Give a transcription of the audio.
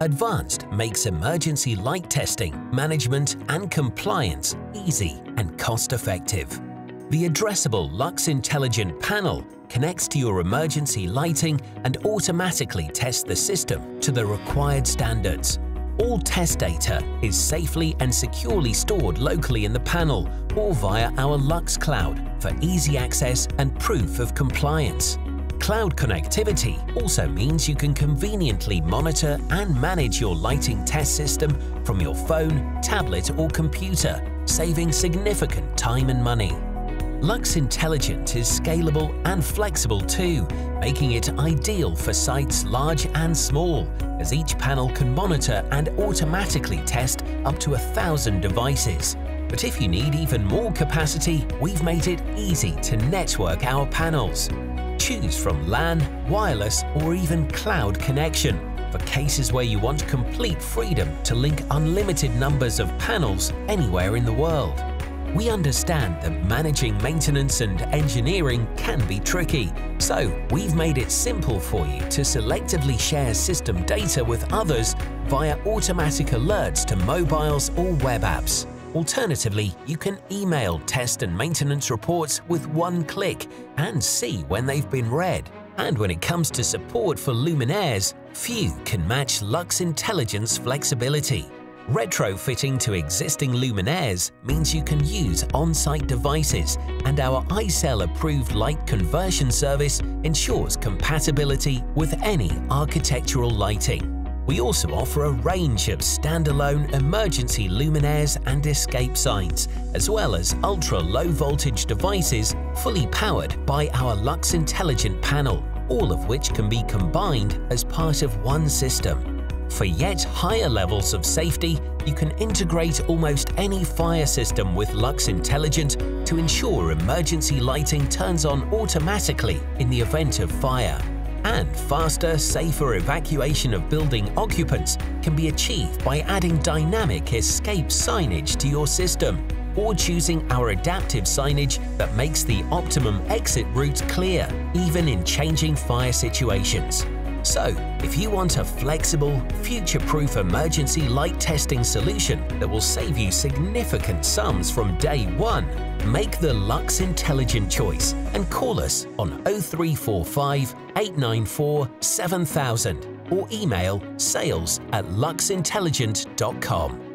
Advanced makes emergency light testing, management and compliance easy and cost-effective. The addressable Lux Intelligent panel connects to your emergency lighting and automatically tests the system to the required standards. All test data is safely and securely stored locally in the panel or via our Lux Cloud for easy access and proof of compliance. Cloud connectivity also means you can conveniently monitor and manage your lighting test system from your phone, tablet or computer, saving significant time and money. Lux Intelligent is scalable and flexible too, making it ideal for sites large and small, as each panel can monitor and automatically test up to a thousand devices. But if you need even more capacity, we've made it easy to network our panels. Choose from LAN, wireless or even cloud connection for cases where you want complete freedom to link unlimited numbers of panels anywhere in the world. We understand that managing maintenance and engineering can be tricky, so we've made it simple for you to selectively share system data with others via automatic alerts to mobiles or web apps. Alternatively, you can email test and maintenance reports with one click and see when they've been read. And when it comes to support for luminaires, few can match Lux Intelligent's flexibility. Retrofitting to existing luminaires means you can use on-site devices and our ICEL-approved light conversion service ensures compatibility with any architectural lighting. We also offer a range of standalone emergency luminaires and escape signs, as well as ultra-low voltage devices fully powered by our Lux Intelligent panel, all of which can be combined as part of one system. For yet higher levels of safety, you can integrate almost any fire system with Lux Intelligent to ensure emergency lighting turns on automatically in the event of fire and faster, safer evacuation of building occupants can be achieved by adding dynamic escape signage to your system or choosing our adaptive signage that makes the optimum exit route clear, even in changing fire situations. So, if you want a flexible, future-proof emergency light testing solution that will save you significant sums from day one, make the Lux Intelligent choice and call us on 0345 894 7000 or email sales at luxintelligent.com.